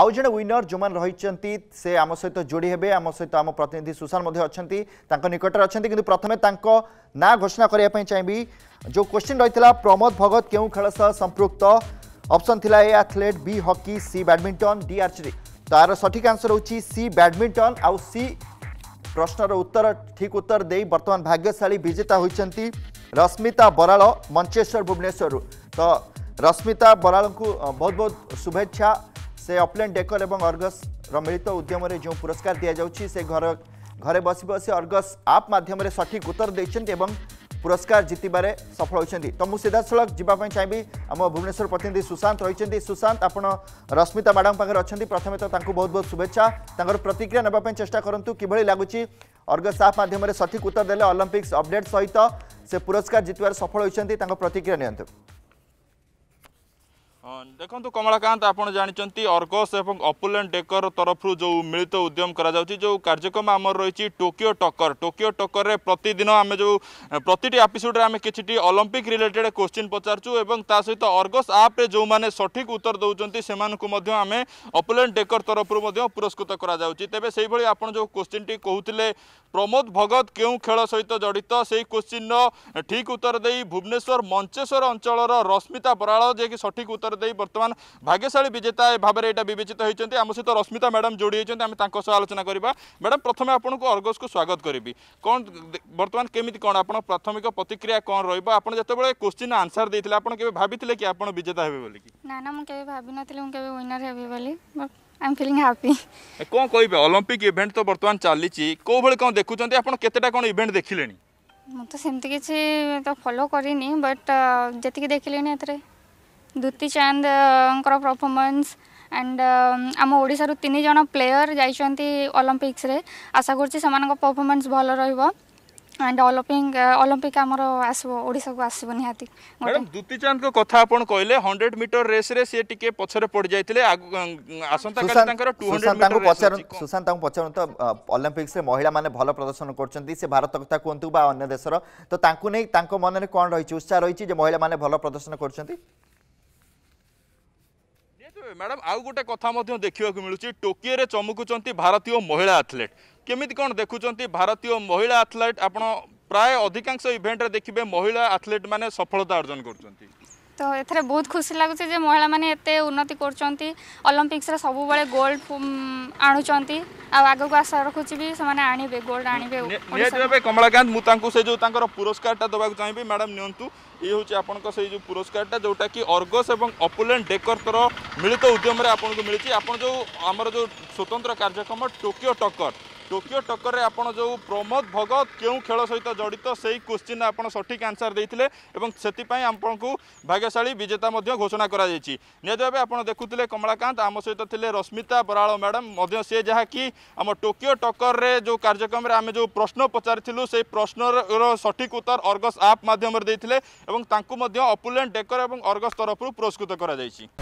आउ जे विनर जो रही से आम सहित जोड़ी हे आम सहित आम प्रतिनिधि सुशांत अच्छा निकट अच्छा कि प्रथम ना घोषणा करने चाहिए जो क्वेश्चन रही प्रमोद भगत क्यों खेल सह संपुक्त अप्सन थी A athlete B hockey C badminton D archery यार सठिक आंसर हो सी बैडमिंटन आउ सी प्रश्नर उत्तर ठीक उत्तर दे बर्तमान भाग्यशाली विजेता होती रश्मिता बराल मंचेश्वर भुवनेश्वर तो रश्मिता बराल को बहुत बहुत शुभेच्छा से अपलैन डेकर और अर्गस मिलित उद्यम जो पुरस्कार दि जाऊँगी से घर घरे बस बस अर्गस आप मध्यम सठिक उत्तर देखते पुरस्कार जितबारे सफल होती तो मुझे सीधासल जी चाहिए आम भुवनेश्वर प्रतिनिधि सुशांत रही सुशांत आप रश्मिता मैडम पाखे अच्छा प्रथम तो बहुत बहुत शुभेच्छा प्रतिक्रिया नाप चेषा करूँ कि लगुच अर्गस आप मध्यम सठिक उत्तर देते अलंपिक्स अपडेट सहित से पुरस्कार जितबार सफल होती प्रतिक्रिया नि ଦେଖନ୍ତୁ କମଳାକାନ୍ତ ଆପଣ ଜାଣିଛନ୍ତି ଅର୍ଗସ୍ ଏବଂ ଅପୁଲେଣ୍ଟ ଡେକର ତରଫରୁ ଯେଉଁ ମିଳିତ ଉଦ୍ୟମ କରାଯାଉଛି ଯେଉଁ କାର୍ଯ୍ୟକ୍ରମ ଆମର ରହିଛି ଟୋକିଓ ଟକର ଟୋକିଓ ଟକରରେ ପ୍ରତିଦିନ ଆମେ ଯେଉଁ ପ୍ରତିଟି ଆପିସୋଡ଼ରେ ଆମେ କିଛିଟି ଅଲମ୍ପିକ୍ ରିଲେଟେଡ୍ କୋଶ୍ଚିନ୍ ପଚାରୁଛୁ ଏବଂ ତା ସହିତ ଅର୍ଗସ୍ ଆପ୍ରେ ଯେଉଁମାନେ ସଠିକ୍ ଉତ୍ତର ଦେଉଛନ୍ତି ସେମାନଙ୍କୁ ମଧ୍ୟ ଆମେ ଅପୁଲେଣ୍ଟ ଡେକର ତରଫରୁ ମଧ୍ୟ ପୁରସ୍କୃତ କରାଯାଉଛି ତେବେ ସେହିଭଳି ଆପଣ ଯେଉଁ କୋଶ୍ଚିନ୍ଟି କହୁଥିଲେ ପ୍ରମୋଦ ଭଗତ କେଉଁ ଖେଳ ସହିତ ଜଡ଼ିତ ସେହି କୋଶ୍ଚିନ୍ର ଠିକ୍ ଉତ୍ତର ଦେଇ ଭୁବନେଶ୍ୱର ମଞ୍ଚେଶ୍ୱର ଅଞ୍ଚଳର ରଶ୍ମିତା ବରାଳ ଯିଏକି ସଠିକ୍ ଉତ୍ତର নম্বর দিয়ে বর্তমান ভাগ্যশালী বিজেতা ভাবে এটা বিবেচিত হয়েছেন আমার সহ রশ্মিতা ম্যাডাম যোড়ি হয়েছেন আমি তাঁর সহ আলোচনা করা ম্যাডাম প্রথমে আপনার অর্গসু স্বাগত করবি কম বর্তমান কেমিতি কম আপনার প্রাথমিক প্রতিক্রিয়া কম রহব আপনার যেতবে কোশ্চিন আনসার দিয়ে আপনার কেবে ভাবিলে কি আপনার বিজেতা হবে বলি না না মু কেবে ভাবি নথিলি মু কেবে উইনার হেবি বলি আই এম ফিলিং হ্যাপি কোন কইবে অলিম্পিক ইভেন্ট তো বর্তমান চালিছি কোউ ভাবে কোন দেখুছেন আপন কেতেটা কোন ইভেন্ট দেখিলেনি মু তো সেমতি কিছু তো ফলো করিনি বাট যেতিকি দেখিলেনি এতরে ଦୁତି ଚାନ୍ଦଙ୍କର ପରଫର୍ମାନ୍ସ ଆଣ୍ଡ ଆମ ଓଡ଼ିଶାରୁ ତିନି ଜଣ ପ୍ଲେୟର ଯାଇଛନ୍ତି ଅଲମ୍ପିକ୍ସରେ ଆଶା କରୁଛି ସେମାନଙ୍କ ପରଫର୍ମାନ୍ସ ଭଲ ରହିବ ଆଣ୍ଡ ଅଲମ୍ପିକ ଅଲମ୍ପିକ ଆମର ଆସିବ ଓଡ଼ିଶାକୁ ଆସିବ ନିହାତି ଦୁତି ଚାନ୍ଦଙ୍କ କଥା ଆପଣ କହିଲେ ହଣ୍ଡ୍ରେଡ ମିଟର ରେସ୍ରେ ସିଏ ଟିକେ ପଛରେ ପଡ଼ିଯାଇଥିଲେ ଆସନ୍ତାକାଲି ତାଙ୍କର ଟୁ ହଣ୍ଡ୍ରେଡ ତାଙ୍କୁ ପଚାରନ୍ତୁ ସୁଶାନ୍ତ ତାଙ୍କୁ ପଚାରନ୍ତୁ ଅଲମ୍ପିକ୍ସରେ ମହିଳାମାନେ ଭଲ ପ୍ରଦର୍ଶନ କରୁଛନ୍ତି ସେ ଭାରତ କଥା କୁହନ୍ତୁ ବା ଅନ୍ୟ ଦେଶର ତ ତାଙ୍କୁ ନେଇ ତାଙ୍କ ମନରେ କ'ଣ ରହିଛି ଉତ୍ସାହ ରହିଛି ଯେ ମହିଳାମାନେ ଭଲ ପ୍ରଦର୍ଶନ କରୁଛନ୍ତି ମ୍ୟାଡ଼ାମ୍ ଆଉ ଗୋଟେ କଥା ମଧ୍ୟ ଦେଖିବାକୁ ମିଳୁଛି ଟୋକିଓରେ ଚମକୁଛନ୍ତି ଭାରତୀୟ ମହିଳା ଆଥଲେଟ୍ କେମିତି କ'ଣ ଦେଖୁଛନ୍ତି ଭାରତୀୟ ମହିଳା ଆଥଲେଟ୍ ଆପଣ ପ୍ରାୟ ଅଧିକାଂଶ ଇଭେଣ୍ଟରେ ଦେଖିବେ ମହିଳା ଆଥଲେଟ୍ ମାନେ ସଫଳତା ଅର୍ଜନ କରୁଛନ୍ତି ତ ଏଥିରେ ବହୁତ ଖୁସି ଲାଗୁଛି ଯେ ମହିଳାମାନେ ଏତେ ଉନ୍ନତି କରୁଛନ୍ତି ଅଲିମ୍ପିକ୍ସରେ ସବୁବେଳେ ଗୋଲ୍ଡ ଆଣୁଛନ୍ତି ଆଉ ଆଗକୁ ଆଶା ରଖୁଛି ବି ସେମାନେ ଆଣିବେ ଗୋଲ୍ଡ ଆଣିବେ ନିହାତି ଭାବେ କମଳାକାନ୍ତ ମୁଁ ତାଙ୍କୁ ସେ ଯେଉଁ ତାଙ୍କର ପୁରସ୍କାରଟା ଦେବାକୁ ଚାହିଁବି ମ୍ୟାଡ଼ାମ୍ ନିଅନ୍ତୁ ଇଏ ହେଉଛି ଆପଣଙ୍କ ସେଇ ଯେଉଁ ପୁରସ୍କାରଟା ଯେଉଁଟାକି ଅର୍ଗସ୍ ଏବଂ ଅପୁଲେଣ୍ଟ ଡେକର୍ତର ମିଳିତ ଉଦ୍ୟମରେ ଆପଣଙ୍କୁ ମିଳିଛି ଆପଣ ଯେଉଁ ଆମର ଯେଉଁ ସ୍ୱତନ୍ତ୍ର କାର୍ଯ୍ୟକ୍ରମ ଟୋକିଓ ଟକର ଟୋକିଓ ଟକରରେ ଆପଣ ଯେଉଁ ପ୍ରମୋଦ ଭଗତ କେଉଁ ଖେଳ ସହିତ ଜଡ଼ିତ ସେଇ କୋଶ୍ଚିନ୍ରେ ଆପଣ ସଠିକ୍ ଆନ୍ସର୍ ଦେଇଥିଲେ ଏବଂ ସେଥିପାଇଁ ଆପଣଙ୍କୁ ଭାଗ୍ୟଶାଳୀ ବିଜେତା ମଧ୍ୟ ଘୋଷଣା କରାଯାଇଛି ନିହାତି ଭାବେ ଆପଣ ଦେଖୁଥିଲେ କମଳାକାନ୍ତ ଆମ ସହିତ ଥିଲେ ରଶ୍ମିତା ବରାଳ ମ୍ୟାଡ଼ାମ୍ ମଧ୍ୟ ସେ ଯାହାକି ଆମ ଟୋକିଓ ଟକରରେ ଯେଉଁ କାର୍ଯ୍ୟକ୍ରମରେ ଆମେ ଯେଉଁ ପ୍ରଶ୍ନ ପଚାରିଥିଲୁ ସେଇ ପ୍ରଶ୍ନର ସଠିକ୍ ଉତ୍ତର ଅର୍ଗସ୍ ଆପ୍ ମାଧ୍ୟମରେ ଦେଇଥିଲେ ଏବଂ ତାଙ୍କୁ ମଧ୍ୟ ଅପୁଲେଣ୍ଟ ଡେକର ଏବଂ ଅର୍ଗସ୍ ତରଫରୁ ପୁରସ୍କୃତ କରାଯାଇଛି